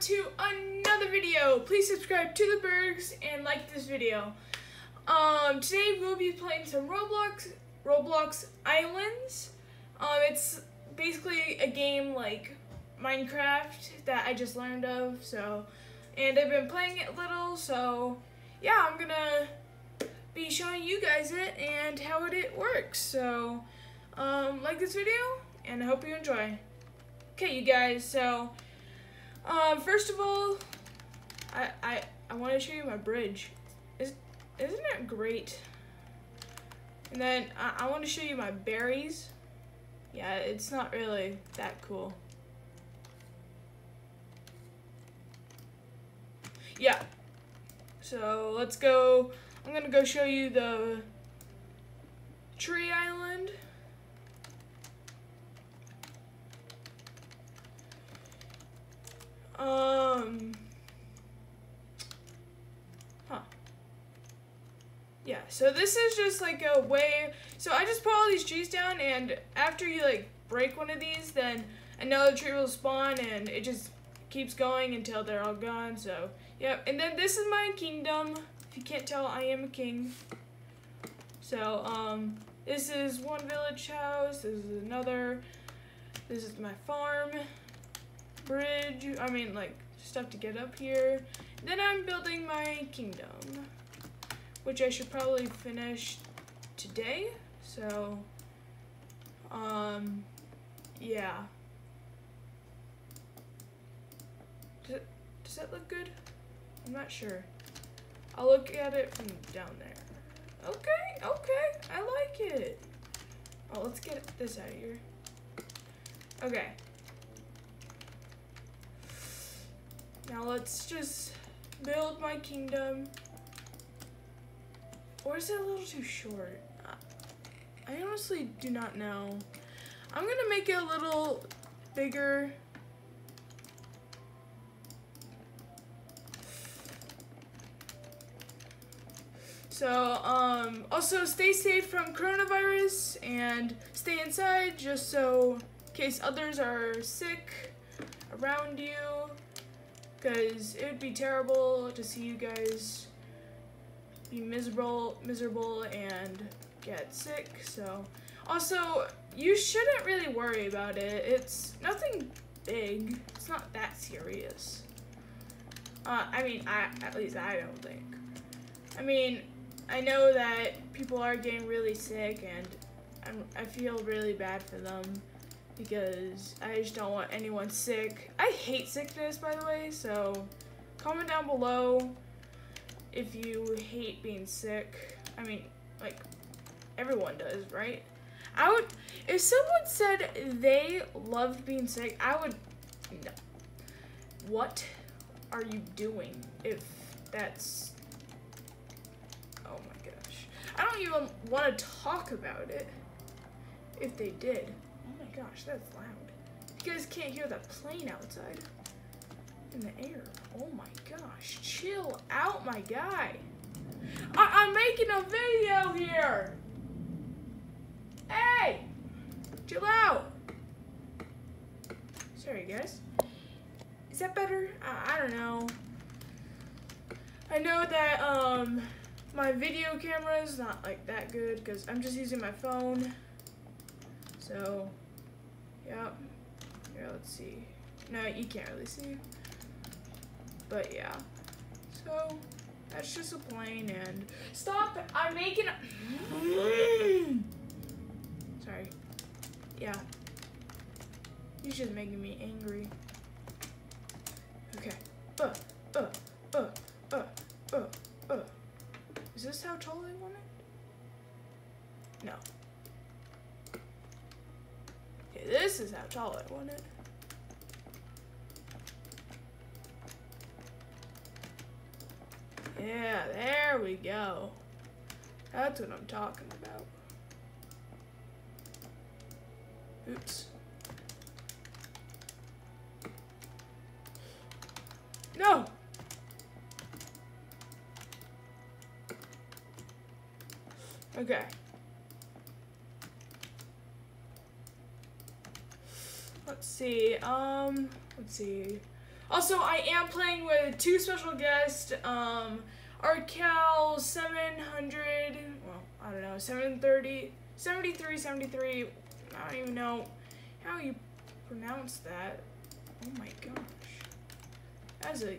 to another video. Please subscribe to the Burgs and like this video. Um, today we'll be playing some Roblox, Roblox Islands. Um, it's basically a game like Minecraft that I just learned of. So, and I've been playing it a little. So, yeah, I'm gonna be showing you guys it and how it works. So, um, like this video and I hope you enjoy. Okay, you guys. So. Um, first of all, I I, I want to show you my bridge. Is isn't it great? And then I, I want to show you my berries. Yeah, it's not really that cool. Yeah. So let's go. I'm gonna go show you the tree island. Um. Huh. Yeah, so this is just like a way. So I just put all these trees down, and after you like break one of these, then another tree will spawn, and it just keeps going until they're all gone. So, yeah. And then this is my kingdom. If you can't tell, I am a king. So, um, this is one village house. This is another. This is my farm bridge, I mean like stuff to get up here. Then I'm building my kingdom, which I should probably finish today. So, um, yeah. Does, does that look good? I'm not sure. I'll look at it from down there. Okay, okay, I like it. Oh, let's get this out of here. Okay. Now let's just build my kingdom. Or is it a little too short? I honestly do not know. I'm gonna make it a little bigger. So, um, also stay safe from coronavirus and stay inside just so in case others are sick around you because it would be terrible to see you guys be miserable, miserable and get sick. So, also, you shouldn't really worry about it. It's nothing big. It's not that serious. Uh, I mean, I at least I don't think. I mean, I know that people are getting really sick, and I'm, I feel really bad for them because I just don't want anyone sick. I hate sickness, by the way, so comment down below if you hate being sick. I mean, like, everyone does, right? I would, if someone said they loved being sick, I would, no. What are you doing if that's, oh my gosh. I don't even want to talk about it if they did gosh, that's loud. You guys can't hear that plane outside in the air. Oh my gosh, chill out, my guy. I am making a video here. Hey, chill out. Sorry, guys. Is that better? I, I don't know. I know that um my video camera is not like that good because I'm just using my phone. So Yep. Here, let's see. No, you can't really see. But yeah. So, that's just a plane and... Stop! I'm making a... Sorry. Yeah. He's just making me angry. Okay. Uh, uh, uh, uh, uh, uh. Is this how tall I want it? No. This is how tall I want it. Yeah, there we go. That's what I'm talking about. Oops. No! Okay. Let's see. Um, let's see. Also, I am playing with two special guests. Um, Arcal 700, well, I don't know, 730, 73, 73. I don't even know how you pronounce that. Oh my gosh. That's a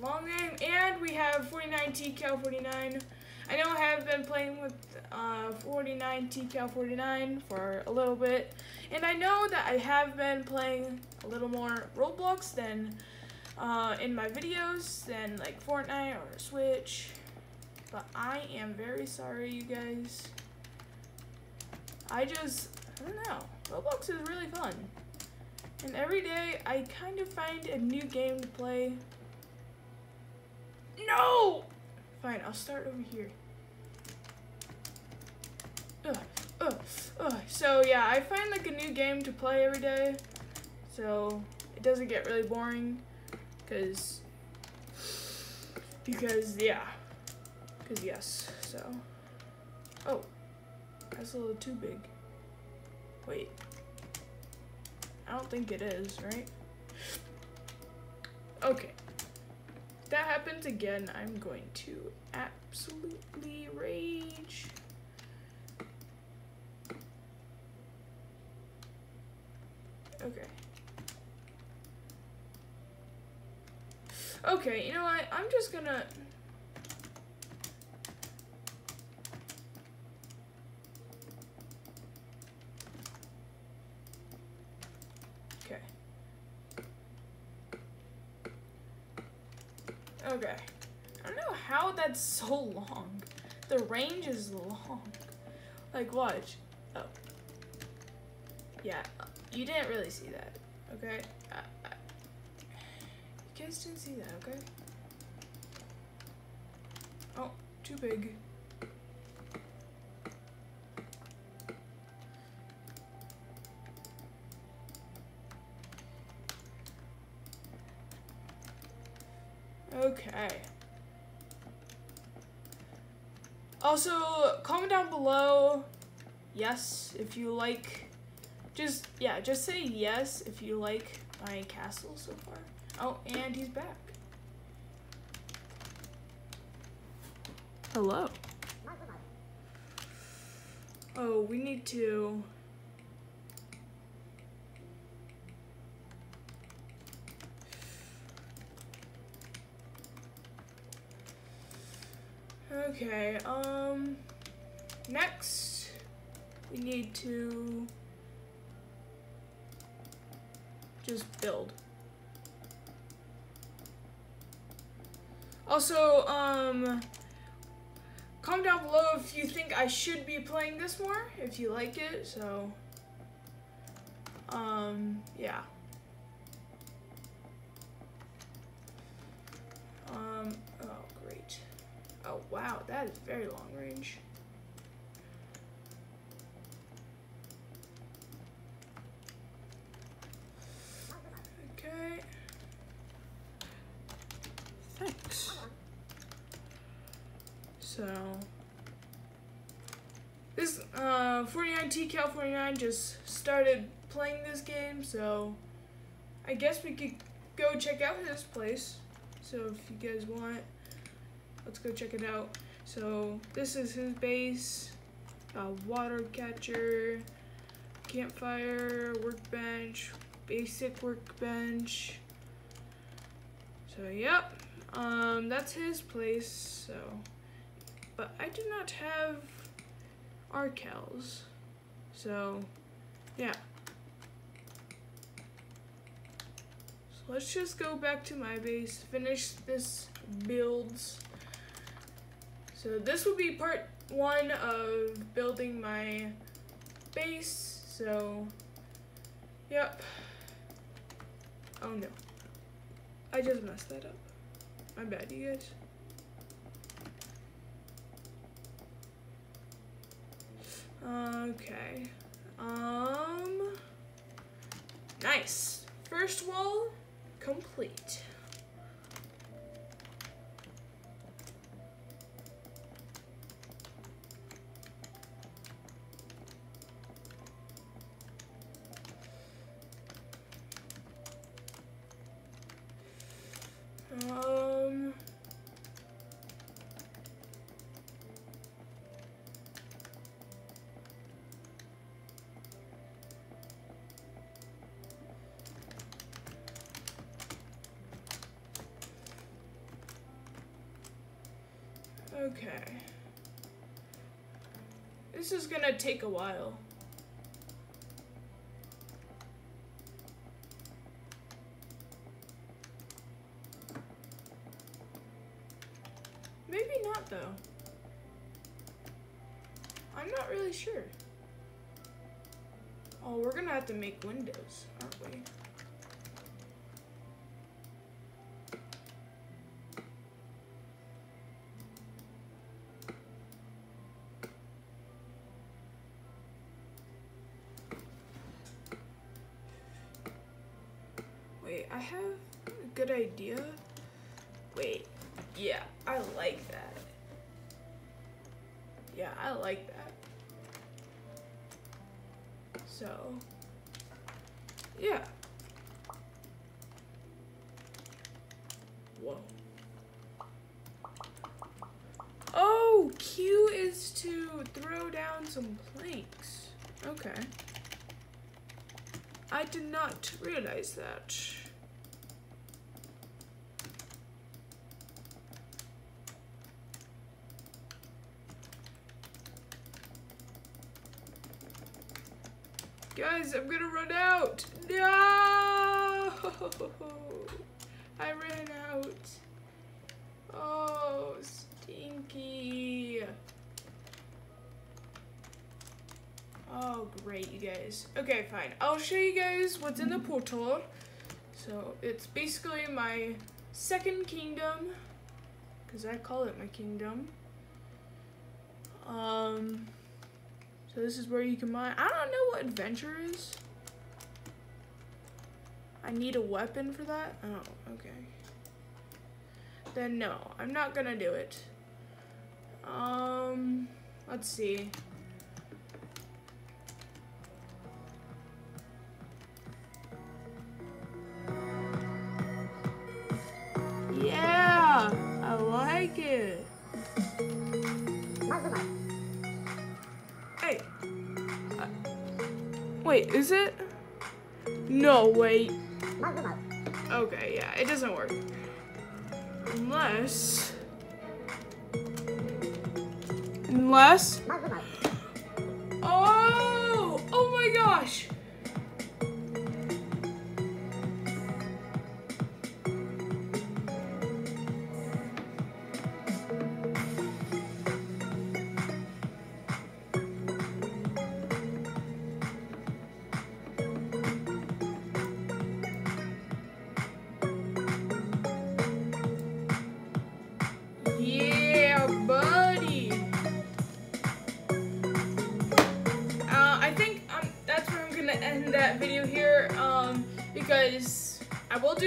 long name. And we have 49 TCal 49. I know I have been playing with uh, 49 TCal 49 for a little bit. And I know that I have been playing a little more Roblox than uh, in my videos than like Fortnite or Switch. But I am very sorry, you guys. I just, I don't know. Roblox is really fun. And every day I kind of find a new game to play. No! Fine, I'll start over here. Ugh, ugh, ugh. So yeah, I find like a new game to play every day. So it doesn't get really boring. Cause, because yeah. Cause yes, so. Oh, that's a little too big. Wait. I don't think it is, right? Okay. That happens again, I'm going to absolutely rage. Okay. Okay, you know what? I'm just gonna... Okay. Okay. I don't know how so long. The range is long. Like, watch. Oh. Yeah, you didn't really see that, okay? I, I, you guys didn't see that, okay? Oh, too big. Okay. Also, comment down below, yes, if you like, just, yeah, just say yes if you like my castle so far. Oh, and he's back. Hello. Oh, we need to... Okay, um, next we need to just build. Also, um, comment down below if you think I should be playing this more, if you like it, so, um, yeah. Um, oh, great. Oh, wow, that is very long range. Okay. Thanks. So, this, uh, 49T Cal 49 just started playing this game, so I guess we could go check out his place. So if you guys want, let's go check it out. So this is his base, water catcher, campfire, workbench, basic workbench. So yep, um, that's his place. So, but I do not have Arcals. So, yeah. So let's just go back to my base, finish this builds. So this will be part one of building my base. So, yep. Oh no. I just messed that up. My bad, you guys. Okay. Um. Nice. First wall complete. Um. Okay. This is gonna take a while. Maybe not though. I'm not really sure. Oh, we're gonna have to make windows, aren't we? Wait, I have a good idea. Wait, yeah, I like that. Yeah, I like that. So, yeah. Whoa. Oh, Q is to throw down some planks. Okay. I did not realize that. Guys, I'm gonna run out. No! I ran out. Oh, stinky. Oh, great, you guys. Okay, fine. I'll show you guys what's in the portal. So, it's basically my second kingdom. Because I call it my kingdom. Um, so this is where you can mine. I don't know what adventure is. I need a weapon for that? Oh, okay. Then no, I'm not gonna do it. Um, let's see. Hey. Uh, wait, is it? No, wait. Okay, yeah, it doesn't work. Unless... Unless... Oh! Oh my gosh!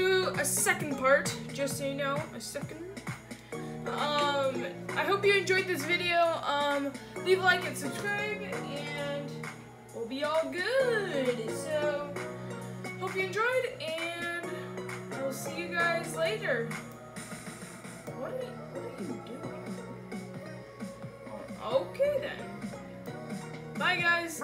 do a second part, just so you know, a second. Um, I hope you enjoyed this video. Um, leave a like and subscribe, and we'll be all good. So, hope you enjoyed, and I will see you guys later. What are you, what are you doing? Okay then. Bye guys.